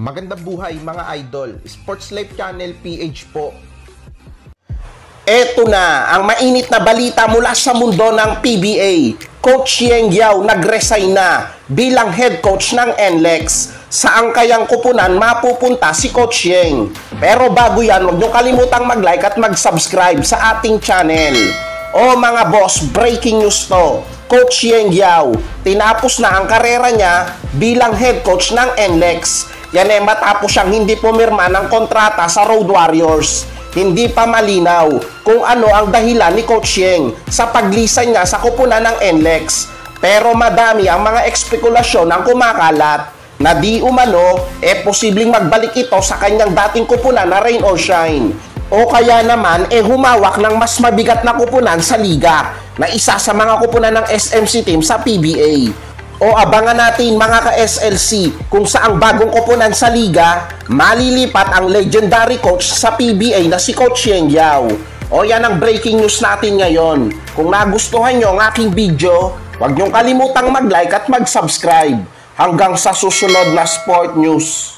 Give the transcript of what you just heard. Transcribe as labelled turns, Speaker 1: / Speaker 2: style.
Speaker 1: Magandang buhay mga idol. Sports Life Channel PH po. Eto na ang mainit na balita mula sa mundo ng PBA. Coach Yeng Yao nag-resign na bilang head coach ng NLEX. Saan kayang kupunan mapupunta si Coach Yeng? Pero bago yan, huwag niyo kalimutang mag-like at mag-subscribe sa ating channel. O mga boss, breaking news to. Coach Yeng Yao, tinapos na ang karera niya bilang head coach ng NLEX. Yan eh matapos siyang hindi pumirma ng kontrata sa Road Warriors. Hindi pa malinaw kung ano ang dahilan ni Coach Yeng sa paglisan niya sa kupunan ng NLEX. Pero madami ang mga ekspekulasyon ang kumakalat na di umano eh posibleng magbalik ito sa kanyang dating kupunan na rain or shine. O kaya naman eh humawak ng mas mabigat na kupunan sa liga na isa sa mga kupunan ng SMC team sa PBA. O abangan natin mga ka-SLC kung saang bagong kupunan sa liga malilipat ang legendary coach sa PBA na si Coach Yeng Yao. O yan ang breaking news natin ngayon. Kung nagustuhan nyo ang aking video, huwag nyong kalimutang mag-like at mag-subscribe. Hanggang sa susunod na sport news.